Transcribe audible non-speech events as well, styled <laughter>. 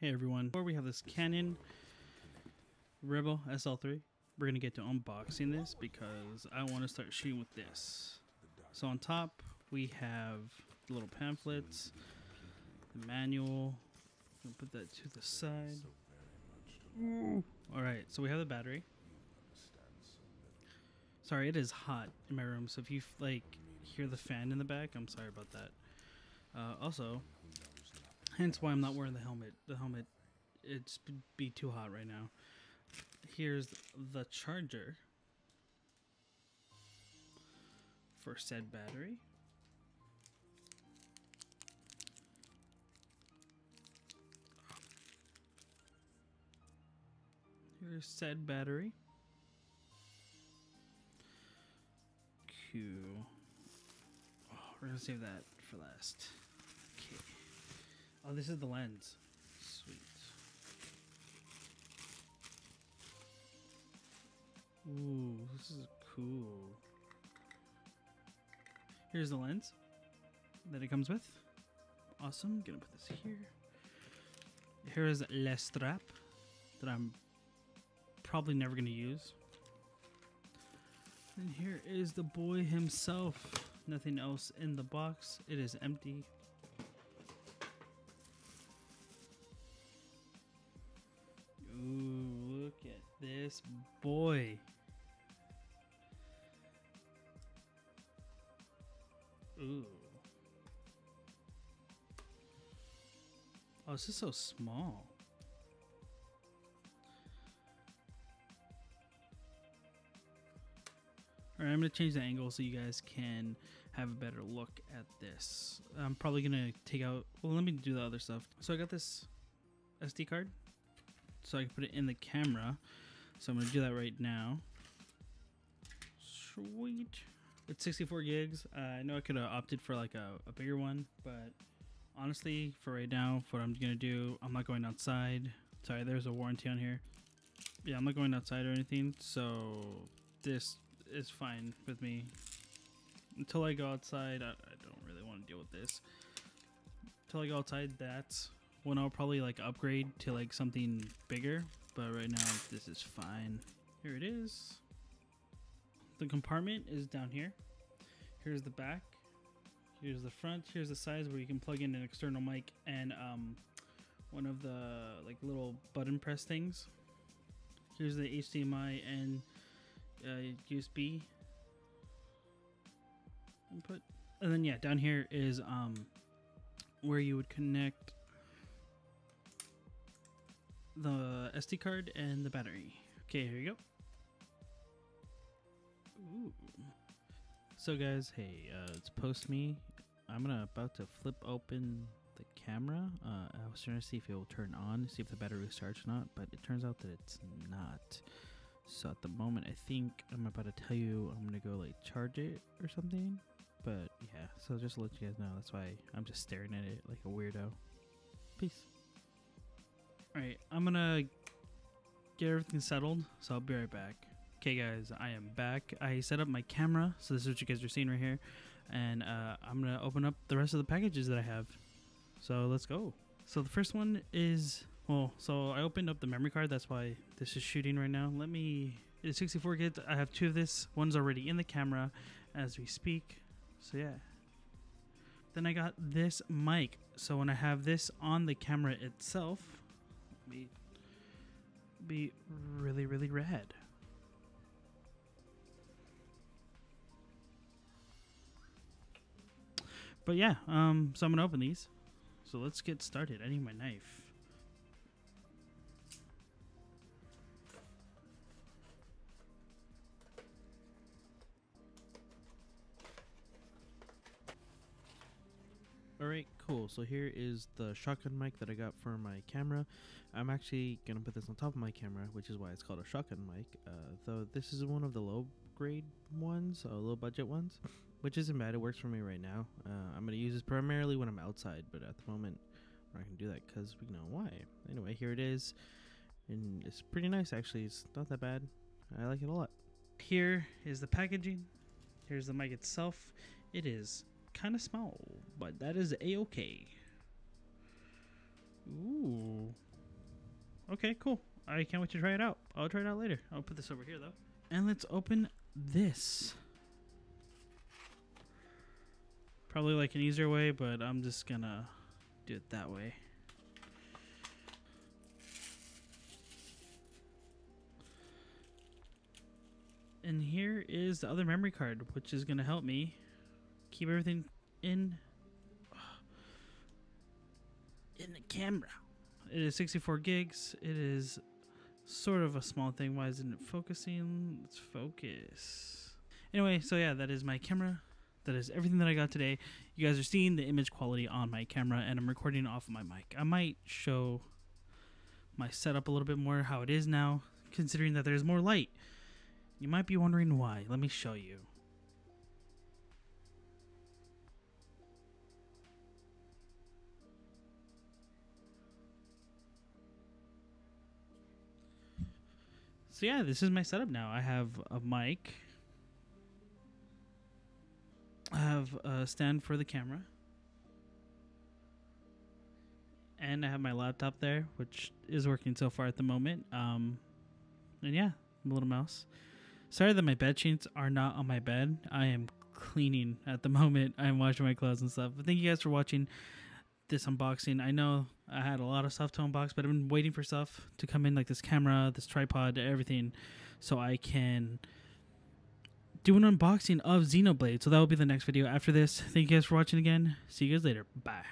Hey everyone, before we have this Canon Rebel SL3, we're to get to unboxing this because I want to start shooting with this. So on top, we have the little pamphlets, the manual, I'll put that to the side. Alright, so we have the battery. Sorry, it is hot in my room, so if you like hear the fan in the back, I'm sorry about that. Uh, also, hence why I'm not wearing the helmet. The helmet, it's be too hot right now. Here's the charger for said battery. Here's said battery. Q. Oh, we're gonna save that for last. Oh, this is the lens. Sweet. Ooh, this is cool. Here's the lens that it comes with. Awesome. Gonna put this here. Here is Le Strap that I'm probably never gonna use. And here is the boy himself. Nothing else in the box. It is empty. This boy. Ooh. Oh, this is so small. Alright, I'm going to change the angle so you guys can have a better look at this. I'm probably going to take out... Well, let me do the other stuff. So I got this SD card. So I can put it in the camera. So I'm to do that right now. Sweet. It's 64 gigs. Uh, I know I could have opted for like a, a bigger one, but honestly, for right now, what I'm to do, I'm not going outside. Sorry, there's a warranty on here. Yeah, I'm not going outside or anything. So this is fine with me. Until I go outside, I, I don't really want to deal with this. Until I go outside, that's when I'll probably like upgrade to like something bigger. But right now, this is fine. Here it is. The compartment is down here. Here's the back. Here's the front. Here's the sides where you can plug in an external mic and um, one of the like little button press things. Here's the HDMI and uh, USB input. And then yeah, down here is um where you would connect SD card and the battery. Okay, here you go. Ooh. So guys, hey, uh, it's post me. I'm gonna about to flip open the camera. Uh, I was trying to see if it will turn on, see if the battery is charged or not, but it turns out that it's not. So at the moment, I think I'm about to tell you I'm gonna go like charge it or something. But yeah, so just to let you guys know, that's why I'm just staring at it like a weirdo. Peace. Alright, I'm gonna get everything settled, so I'll be right back. Okay guys, I am back. I set up my camera, so this is what you guys are seeing right here. And uh, I'm gonna open up the rest of the packages that I have. So let's go. So the first one is well, so I opened up the memory card. That's why this is shooting right now. Let me. It's 64 gigs. I have two of this. One's already in the camera as we speak. So yeah. Then I got this mic. So when I have this on the camera itself, be be really really rad. But yeah, um, so I'm gonna open these. So let's get started. I need my knife. So here is the shotgun mic that I got for my camera. I'm actually going to put this on top of my camera, which is why it's called a shotgun mic. Uh, though this is one of the low grade ones, uh, low budget ones, which isn't bad. It works for me right now. Uh, I'm going to use this primarily when I'm outside, but at the moment, I'm not going to do that because we know why. Anyway, here it is. And it's pretty nice, actually. It's not that bad. I like it a lot. Here is the packaging. Here's the mic itself. It is kind of small, but that is a-okay. Ooh, Okay, cool. I can't wait to try it out. I'll try it out later. I'll put this over here though. And let's open this. Probably like an easier way, but I'm just gonna do it that way. And here is the other memory card, which is gonna help me keep everything in in the camera. It is 64 gigs. It is sort of a small thing. Why isn't it focusing? Let's focus. Anyway, so yeah, that is my camera. That is everything that I got today. You guys are seeing the image quality on my camera, and I'm recording off of my mic. I might show my setup a little bit more how it is now, considering that there's more light. You might be wondering why. Let me show you. So yeah, this is my setup now. I have a mic. I have a stand for the camera. And I have my laptop there, which is working so far at the moment. Um, and yeah, a little mouse. Sorry that my bed sheets are not on my bed. I am cleaning at the <laughs> moment. I'm washing my clothes and stuff. But thank you guys for watching this unboxing. I know I had a lot of stuff to unbox, but I've been waiting for stuff to come in, like this camera, this tripod, everything, so I can do an unboxing of Xenoblade. So that will be the next video after this. Thank you guys for watching again. See you guys later. Bye.